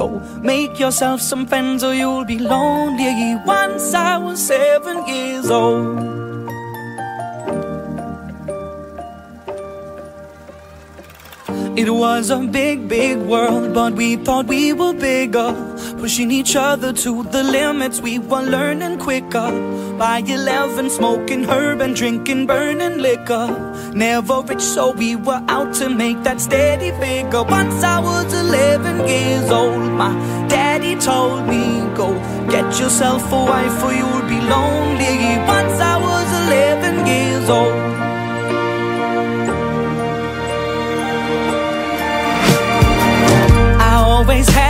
Go make yourself some friends or you'll be lonely. Once I was seven years old. It was a big, big world, but we thought we were bigger. Pushing each other to the limits, we were learning quicker. By 11, smoking herb and drinking burning liquor. Never rich, so we were out to make that steady figure. Once I was 11 years old, my daddy told me, Go get yourself a wife or you'll be lonely. Once I was 11 years old. I always had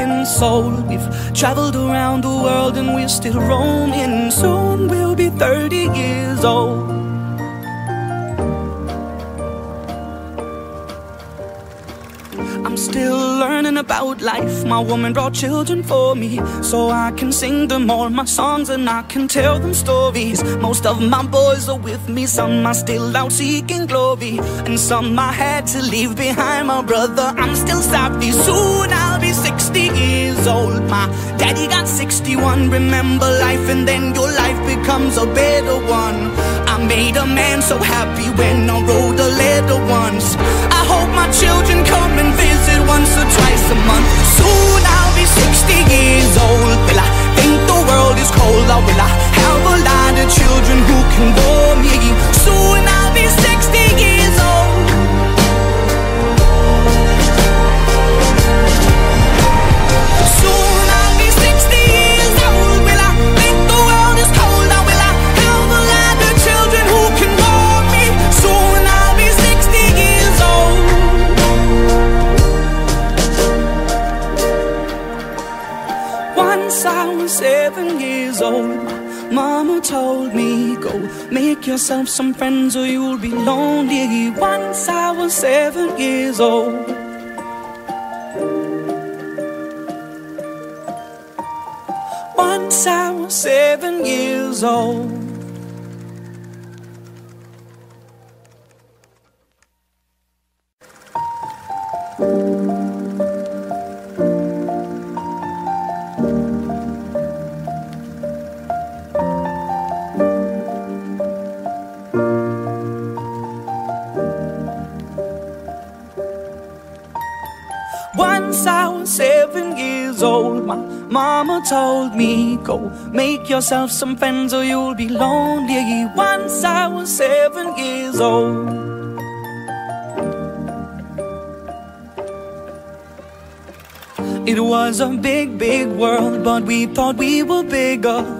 been sold. We've traveled around the world and we're still roaming. Soon we'll be 30 years old. About life. My woman brought children for me, so I can sing them all my songs and I can tell them stories. Most of my boys are with me, some are still out seeking glory, and some I had to leave behind. My brother, I'm still sorry. Soon I'll be 60 years old. My daddy got 61. Remember life, and then your life becomes a better one. I made a man so happy when I wrote a letter once. I hope my children come and visit once or twice a month. Soon I'll be 60 years old Will I think the world is cold or will I have a lot of children who can bore me? Soon some friends or you'll be lonely. Once I was seven years old go make yourself some friends or you'll be lonely. Once I was seven years old. It was a big, big world, but we thought we were bigger.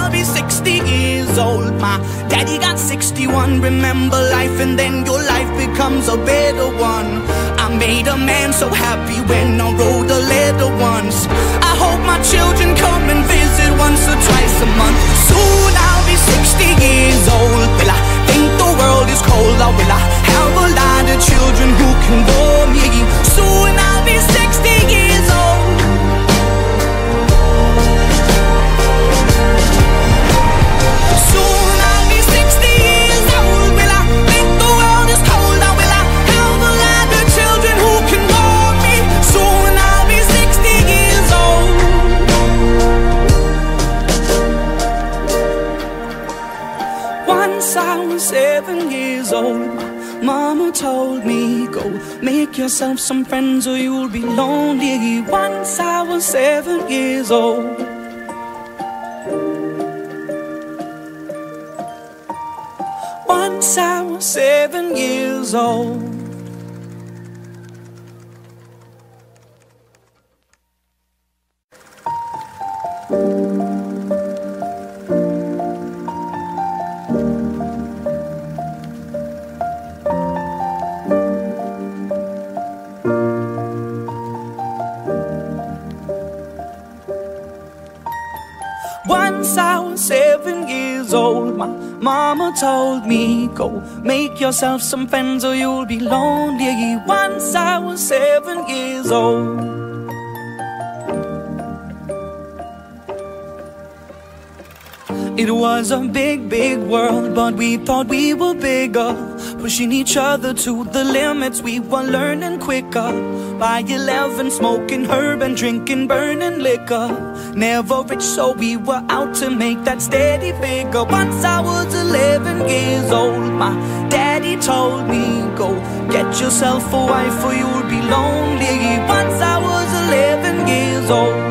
be 60 years old. My daddy got 61. Remember life, and then your life becomes a better one. I made a man so happy when I wrote a letter once. I hope my children come and visit visit once or twice a month Soon I'll be 60 years old Will I think the world is cold or will I have a lot of children who can bore me Soon some friends or you'll be lonely. Once I was seven years old. Once I was seven years old. Mama told me, go make yourself some friends or you'll be lonely. Once I was seven years old. It was a big, big world, but we thought we were bigger. Pushing each other to the limits, we were learning quicker. By 11, smoking herb and drinking burning liquor. Never rich, so we were out to make that steady figure. Once I was 11 years old, my daddy told me, Go get yourself a wife or you'll be lonely. Once I was 11 years old.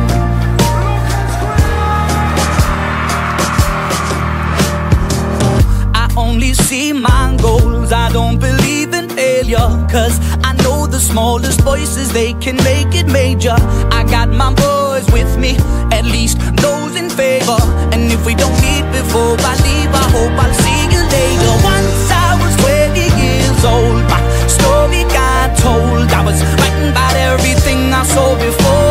Cause I know the smallest voices They can make it major. I got my boys with me At least those in favor. And if we don't meet before I leave I hope I'll see you later. Once I was 20 years old My story got told. I was writing about everything I saw before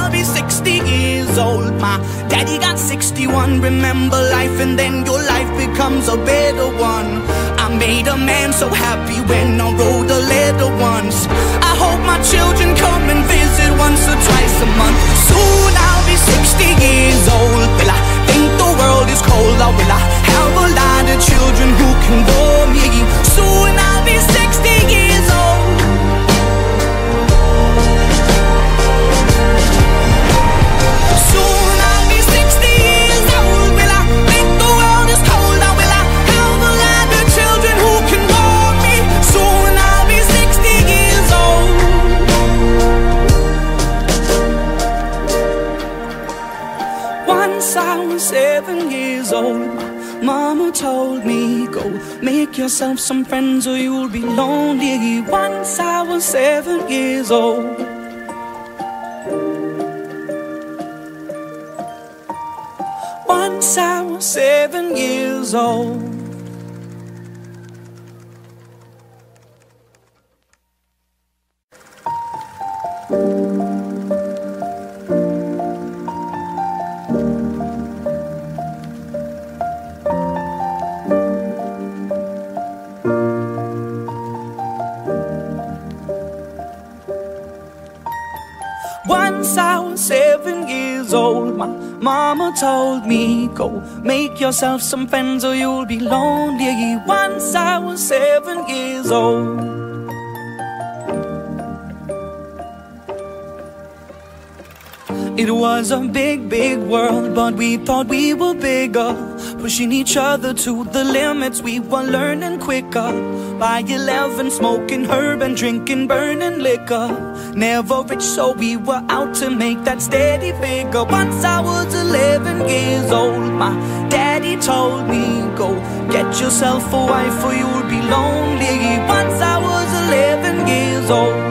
be 60 years old My daddy got 61. Remember life, and then your life becomes a better one. I made a man so happy when I wrote a letter once. I hope my children come and visit once or twice a month. Soon I'll be 60 years old. Will I think the world is cold? Or will I have a lot of children who can bore me? Soon some friends or Go make yourself some friends or you'll be lonely. Once I was seven years old. It was a big, big world, but we thought we were bigger. Pushing each other to the limits, we were learning quicker. By 11, smoking herb and drinking burning liquor. Never rich, so we were out to make that steady figure. Once I was 11 years old, my daddy told me, Go get yourself a wife or you'll be lonely. Once I was 11 years old.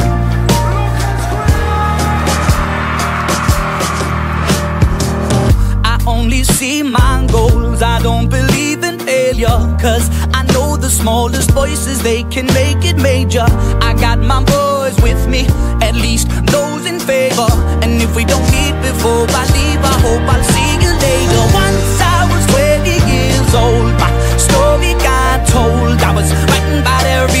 Cause I know the smallest voices, they can make it major. I got my boys with me, at least those in favor. And if we don't meet before I leave, I hope I'll see you later. Once I was 20 years old, my story got told. I was writing everything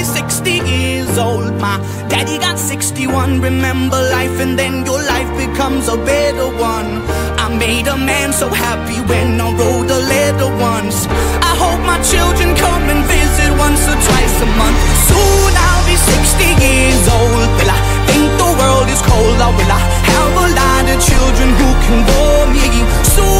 60 years old. My daddy got 61. Remember life, and then your life becomes a better one. I made a man so happy when I wrote a letter once. I hope my children come and visit once or twice a month. Soon I'll be 60 years old. Will I think the world is cold? Or will I have a lot of children who can bore me? Soon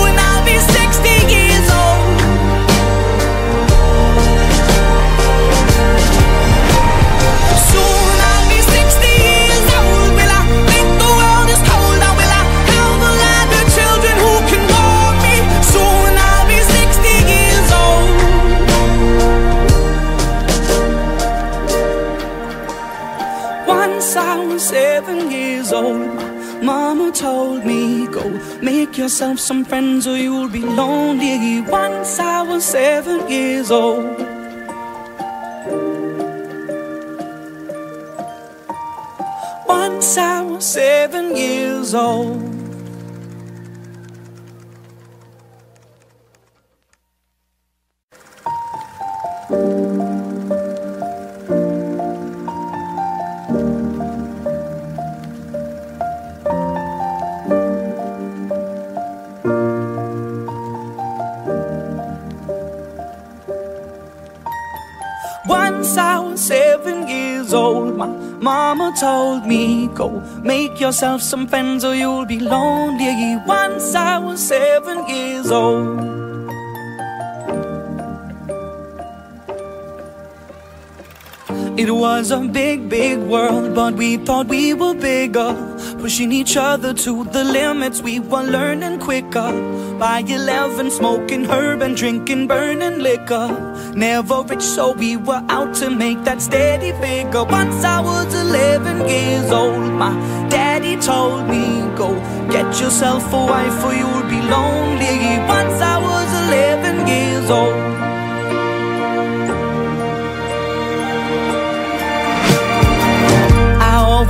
make yourself some friends or you'll be lonely. Once I was seven years old. It was a big, big world, but we thought we were bigger. Pushing each other to the limits, we were learning quicker. By 11, smoking herb and drinking burning liquor. Never rich, so we were out to make that steady figure. Once I was 11 years old, my daddy told me, Go get yourself a wife or you'll be lonely. Once I was 11 years old.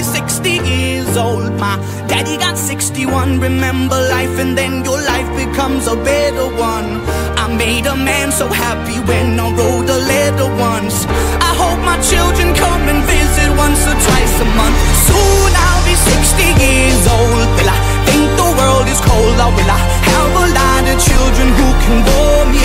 be 60 years old. My daddy got 61. Remember life, and then your life becomes a better one. I made a man so happy when I wrote a letter once. I hope my children come and visit visit once or twice a month Soon I'll be 60 years old Will I think the world is cold or will I have a lot of children who can bore me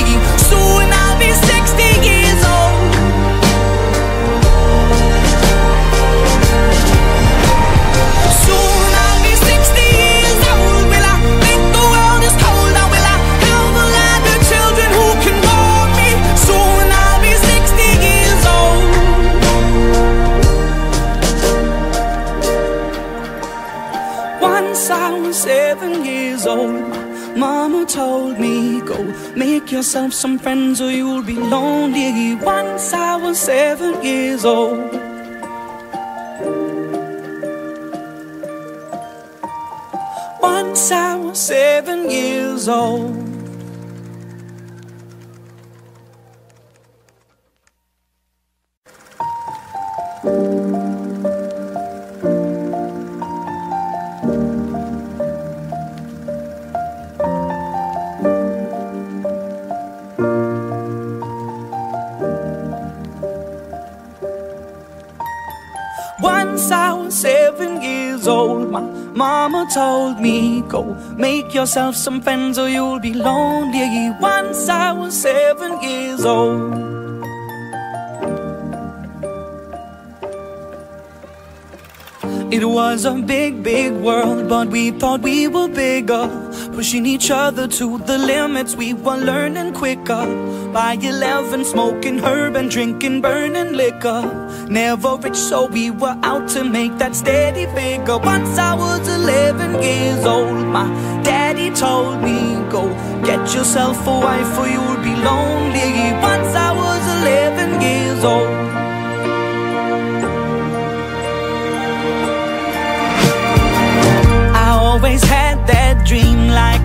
go make yourself some friends or you'll be lonely. Once I was seven years old. It was a big, big world, but we thought we were bigger. Pushing each other to the limits, we were learning quicker. By 11, smoking herb and drinking burning liquor. Never rich, so we were out to make that steady figure. Once I was 11 years old, my daddy told me, Go get yourself a wife or you'll be lonely. Once I was 11 years old. I always had that dream like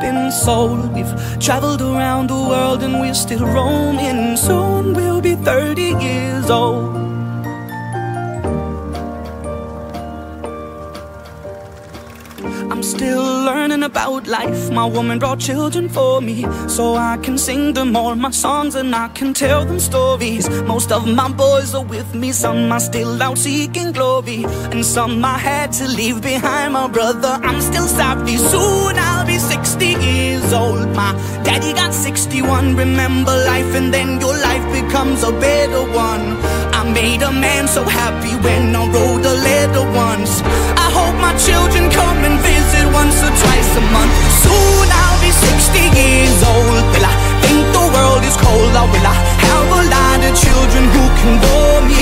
been sold. We've traveled around the world and we're still roaming. Soon we'll be 30 years old. I'm still about life. My woman brought children for me, so I can sing them all my songs and I can tell them stories. Most of my boys are with me, some are still out seeking glory, and some I had to leave behind. My brother, I'm still sorry. Soon I'll be 60 years old. My daddy got 61. Remember life, and then your life becomes a better one. I made a man so happy when I wrote a letter once. I hope my children come and visit once or twice a month. Soon I'll be 60 years old. Will I think the world is cold? Or will I have a lot of children who can bore me?